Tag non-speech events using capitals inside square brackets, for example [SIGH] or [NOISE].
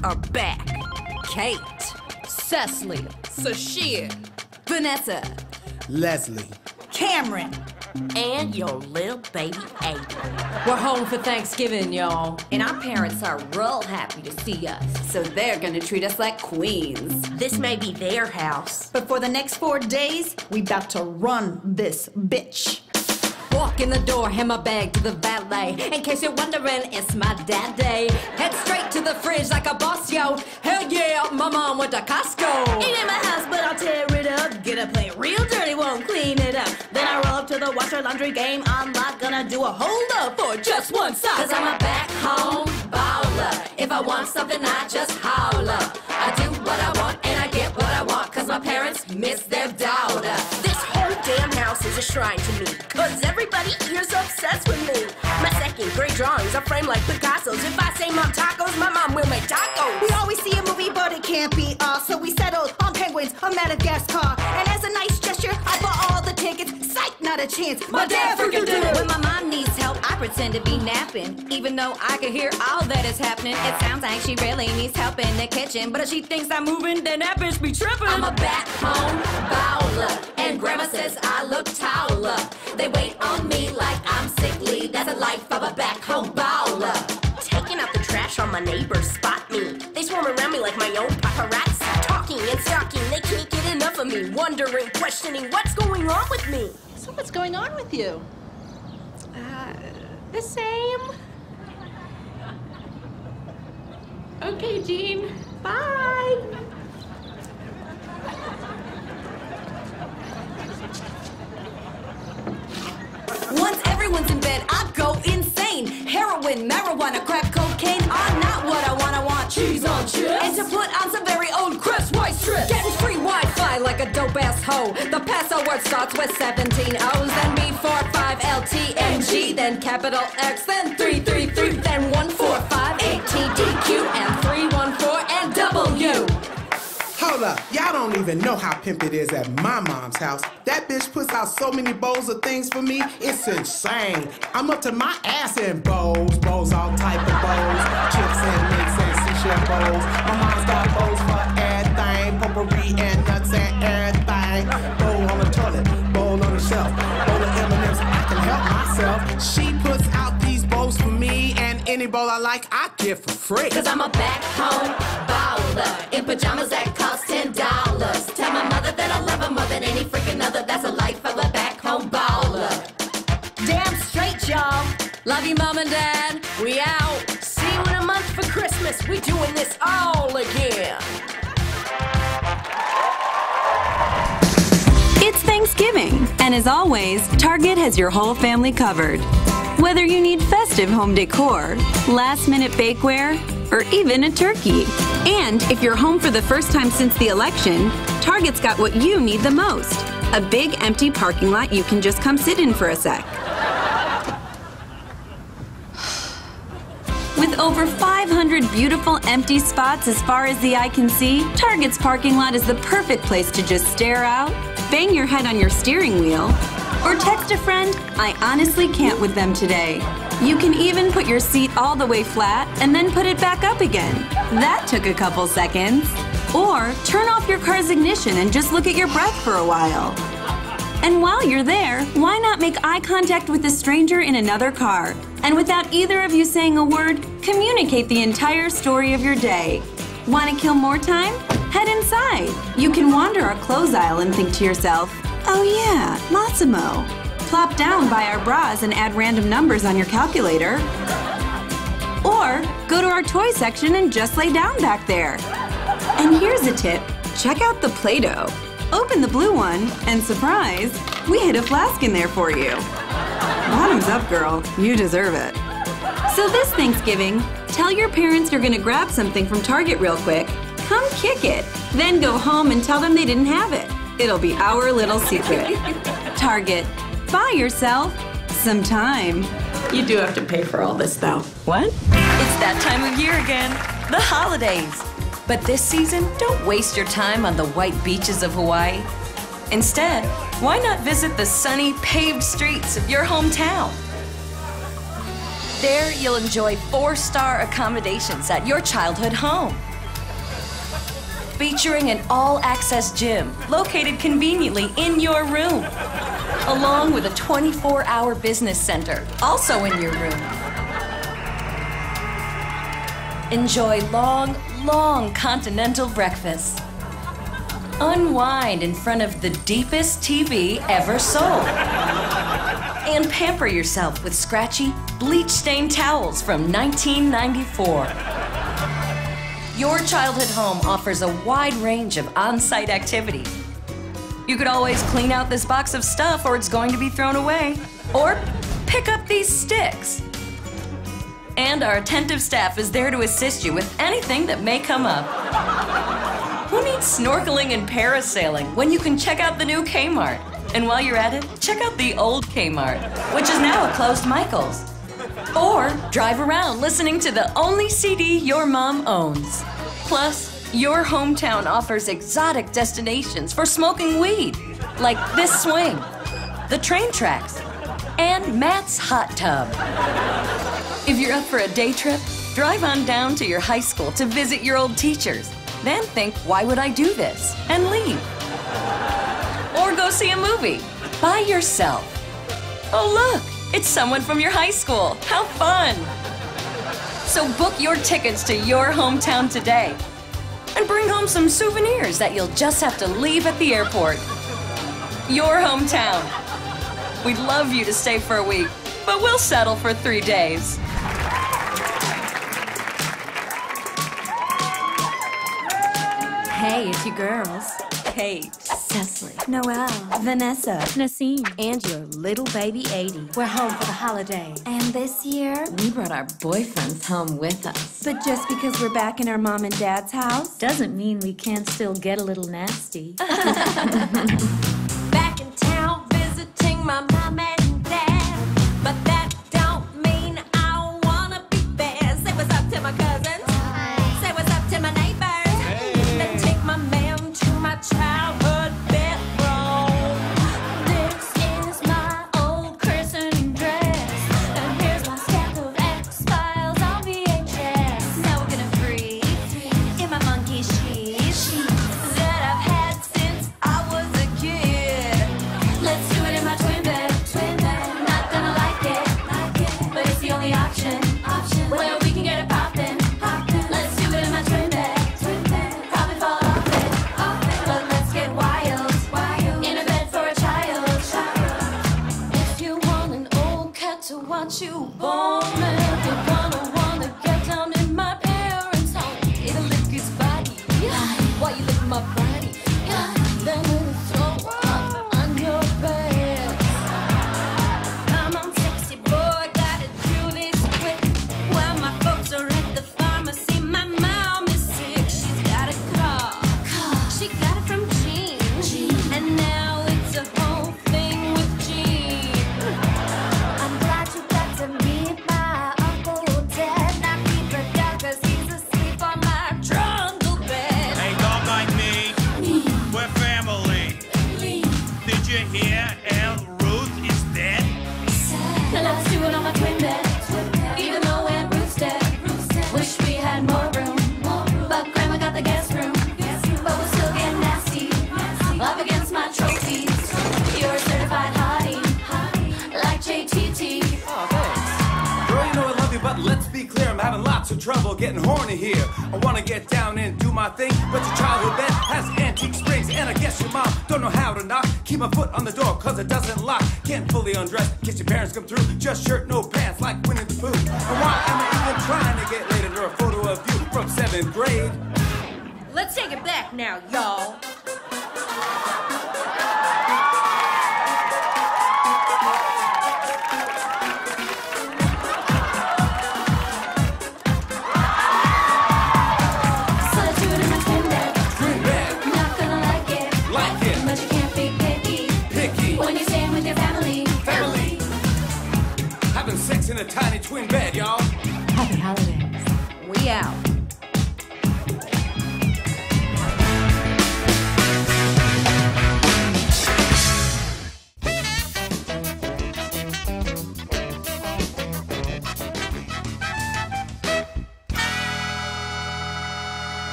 girls are back. Kate, Cecily, Sasheer, Vanessa, Leslie. Cameron. and your little baby Aidy. we're home for Thanksgiving, y'all. And our parents are real happy to see us. So they're gonna treat us like queens. This may be their house. But for the next four days, we about to run this bitch. Walk in the door, hand my bag to the valet. In case you're wondering, it's my dad day. Head straight to the like a boss, yo. Hell yeah, my mom went to Costco. Ain't in my house, but I'll tear it up. Get a plate real dirty, won't clean it up. Then I roll up to the washer laundry game. I'm not gonna do a hold up for just one sock. Cause I'm a back home baller. If I want something, I just holler. I do what I want and I get what I want. Cause my parents miss their daughter. This whole damn house is a shrine to me. Cause everybody here's obsessed with me. My second grade drawings are framed like Picasso's. If I can't be us. So we settled on penguins, a Madagascar. And as a nice gesture, I bought all the tickets. Psych, not a chance. My dad freaking did it. When my mom needs help, I pretend to be napping. Even though I can hear all that is happening, it sounds like she really needs help in the kitchen. But if she thinks I'm moving, then that bitch be tripping. I'm a back home baller, and grandma says I look taller. They wait on me like I'm sickly. That's the life of a back home baller. Taking out the trash on my neighbors spot swarm around me like my own paparazzi. Talking and stalking, they can't get enough of me. Wondering, questioning what's going on with me. So what's going on with you? Uh, the same. Okay, Jean. Bye. And to put on some very own Crest White strips. Getting free Wi-Fi like a dope ass hoe. The password starts with 17 O's, then B four five L T N G, then capital X, then three three three, then one four five eight T D Q and three one four and W. Hold up, y'all don't even know how pimp it is at my mom's house. That bitch puts out so many bowls of things for me, it's insane. I'm up to my ass in bowls, bowls, all type of bowls, free. Cause I'm a back home baller in pajamas that cost ten dollars. Tell my mother that I love her more than any freaking other. That's a life of a back home baller. Damn straight, y'all. Love you, mom and dad. We out. See you in a month for Christmas. We doing this all again. It's Thanksgiving, and as always, Target has your whole family covered. Whether you need festive home decor, last minute bakeware, or even a turkey. And if you're home for the first time since the election, Target's got what you need the most a big empty parking lot you can just come sit in for a sec. With over 500 beautiful empty spots as far as the eye can see, Target's parking lot is the perfect place to just stare out, bang your head on your steering wheel, or text a friend, I honestly can't with them today. You can even put your seat all the way flat and then put it back up again. That took a couple seconds. Or turn off your car's ignition and just look at your breath for a while. And while you're there, why not make eye contact with a stranger in another car? And without either of you saying a word, communicate the entire story of your day. Want to kill more time? Head inside. You can wander our clothes aisle and think to yourself, oh yeah, Mossimo. Plop down by our bras and add random numbers on your calculator. Or go to our toy section and just lay down back there. And here's a tip check out the Play Doh. Open the blue one, and surprise, we hid a flask in there for you. Bottoms up, girl. You deserve it. So this Thanksgiving, tell your parents you're gonna grab something from Target real quick. Come kick it. Then go home and tell them they didn't have it. It'll be our little secret. Target, buy yourself some time. You do have to pay for all this, though. What? It's that time of year again, the holidays. But this season, don't waste your time on the white beaches of Hawaii. Instead, why not visit the sunny, paved streets of your hometown? There, you'll enjoy four star accommodations at your childhood home. Featuring an all access gym located conveniently in your room, along with a 24 hour business center also in your room. Enjoy long, long continental breakfasts. Unwind in front of the deepest TV ever sold. And pamper yourself with scratchy, bleach stained towels from 1994. Your childhood home offers a wide range of on site activities. You could always clean out this box of stuff or it's going to be thrown away. Or pick up these sticks. And our attentive staff is there to assist you with anything that may come up. Who needs snorkeling and parasailing when you can check out the new Kmart? And while you're at it, check out the old Kmart, which is now a closed Michaels. Or drive around listening to the only CD your mom owns. Plus, your hometown offers exotic destinations for smoking weed, like this swing, the train tracks, and Matt's hot tub. If you're up for a day trip, drive on down to your high school to visit your old teachers. Then think, why would I do this? And leave. Or go see a movie by yourself. Oh, look, it's someone from your high school. How fun! So book your tickets to your hometown today. And bring home some souvenirs that you'll just have to leave at the airport. Your hometown. We'd love you to stay for a week, but we'll settle for three days. Hey, it's you girls. Kate, Cecily, Noelle, Vanessa, Nasim, And your little baby Aidy. we're home for the holiday. and this year, We brought our boyfriends home with us. but just because we're back in our mom and dad's house, Doesn't mean we can't still get a little nasty. [LAUGHS] [LAUGHS] Back in horny here. I wanna get down and do my thing, but your childhood bed has antique springs, and I guess your mom don't know how to knock. Keep my foot on the door, cause it doesn't lock. Can't fully undress, case your parents come through. Just shirt, no pants, like Winnie the Pooh. And why am I even trying to get laid under a photo of you from seventh grade? Let's take it back now, y'all. In a tiny twin bed, y'all. Happy holidays. We out.